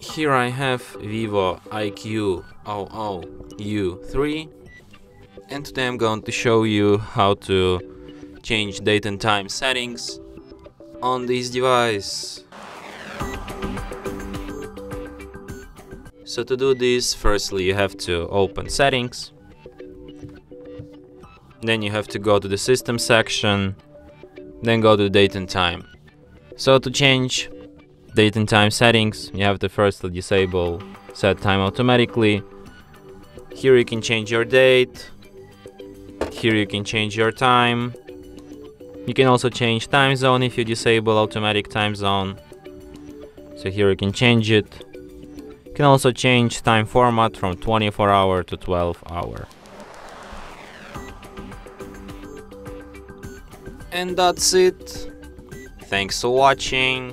Here I have Vivo IQOO U3 and today I'm going to show you how to change date and time settings on this device. So to do this, firstly you have to open settings, then you have to go to the system section, then go to date and time. So to change date and time settings, you have to firstly disable set time automatically. Here you can change your date. Here you can change your time. You can also change time zone if you disable automatic time zone. So here you can change it. You can also change time format from 24 hour to 12 hour. And that's it. Thanks for watching.